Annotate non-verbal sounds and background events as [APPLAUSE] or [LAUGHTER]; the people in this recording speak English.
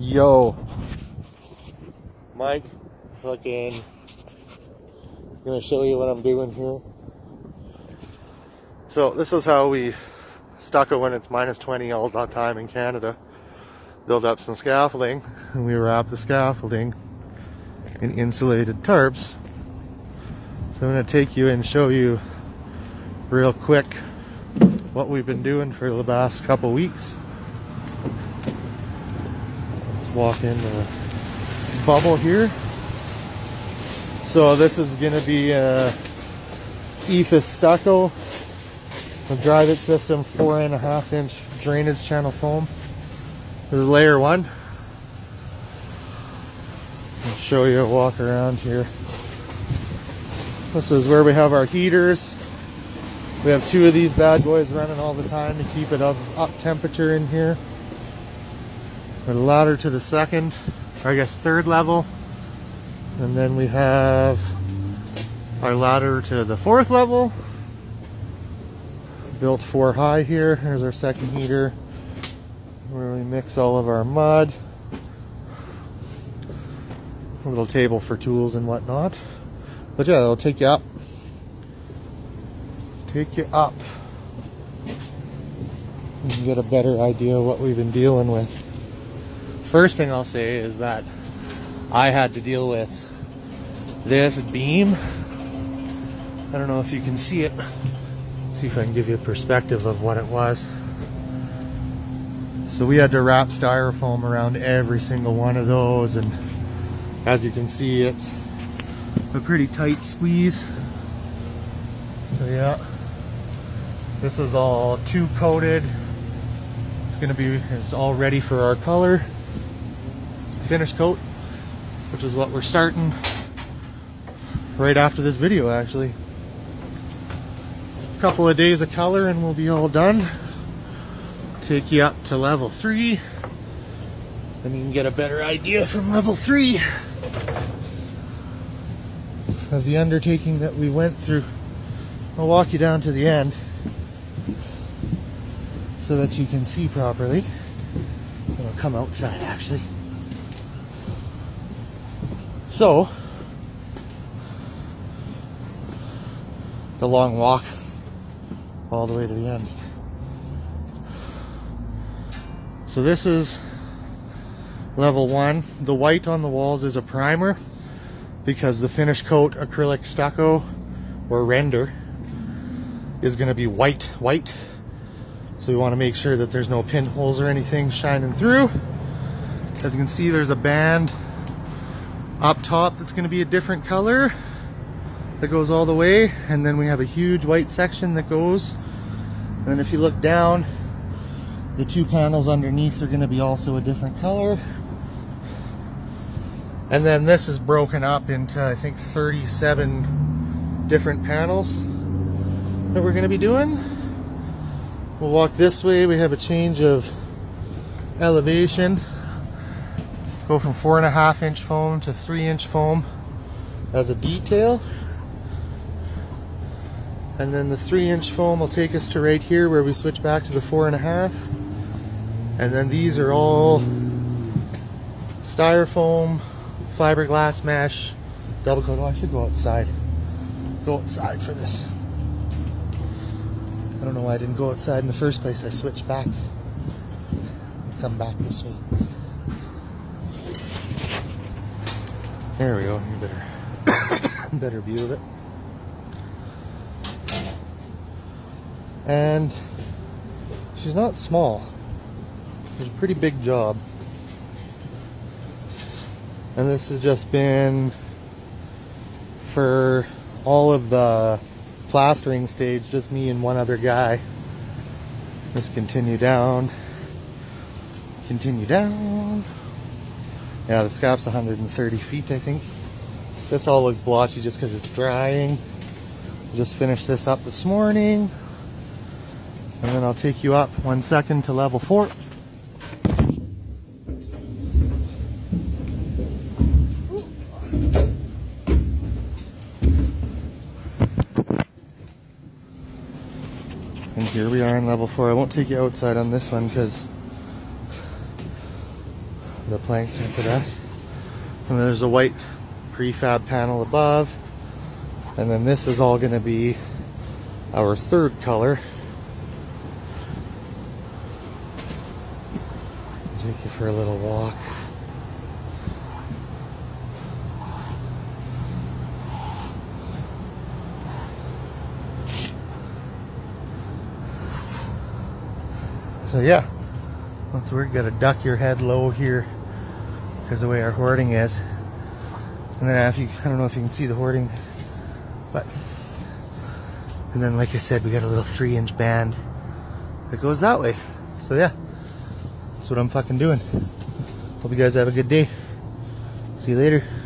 Yo, Mike, fucking, gonna show you what I'm doing here. So this is how we stucco when it's minus 20 all the time in Canada. Build up some scaffolding, and [LAUGHS] we wrap the scaffolding in insulated tarps. So I'm gonna take you and show you real quick what we've been doing for the past couple weeks. Walk in the bubble here. So this is going to be uh, a EIFS stucco, a it system, four and a half inch drainage channel foam. This is layer one. I'll show you a walk around here. This is where we have our heaters. We have two of these bad boys running all the time to keep it up, up temperature in here. A ladder to the second, or I guess third level. And then we have our ladder to the fourth level. Built four high here. Here's our second heater where we mix all of our mud. A little table for tools and whatnot. But yeah, it'll take you up take you up. You can get a better idea of what we've been dealing with. First thing I'll say is that I had to deal with this beam. I don't know if you can see it. See if I can give you a perspective of what it was. So we had to wrap styrofoam around every single one of those and as you can see it's a pretty tight squeeze. So yeah. This is all two coated. It's gonna be, it's all ready for our color. Finish coat, which is what we're starting right after this video actually. A couple of days of color and we'll be all done. Take you up to level three. Then you can get a better idea from level three of the undertaking that we went through. I'll walk you down to the end so that you can see properly. I'll come outside actually. So, the long walk all the way to the end. So this is level one. The white on the walls is a primer because the finish coat acrylic stucco or render is going to be white white so we want to make sure that there's no pinholes or anything shining through. As you can see, there's a band up top that's going to be a different color that goes all the way. And then we have a huge white section that goes. And then if you look down, the two panels underneath are going to be also a different color. And then this is broken up into, I think, 37 different panels that we're going to be doing. We'll walk this way. We have a change of elevation. Go from four and a half inch foam to three inch foam as a detail. And then the three inch foam will take us to right here where we switch back to the four and a half. And then these are all styrofoam, fiberglass mesh, double coat. Oh, I should go outside. Go outside for this. I don't know why I didn't go outside in the first place. I switched back. Come back this way. There we go. Better, [COUGHS] better view of it. And she's not small. It's a pretty big job. And this has just been for all of the plastering stage, just me and one other guy. Let's continue down. Continue down. Yeah, the scaps 130 feet, I think. This all looks blotchy just because it's drying. Just finished this up this morning. And then I'll take you up one second to level four. And here we are in level four. I won't take you outside on this one because the planks into this. And there's a white prefab panel above. And then this is all going to be our third color. Take you for a little walk. So yeah, where you gotta duck your head low here because the way our hoarding is. And then if you, I don't know if you can see the hoarding, but, and then like I said, we got a little three inch band that goes that way. So yeah, that's what I'm fucking doing. Hope you guys have a good day. See you later.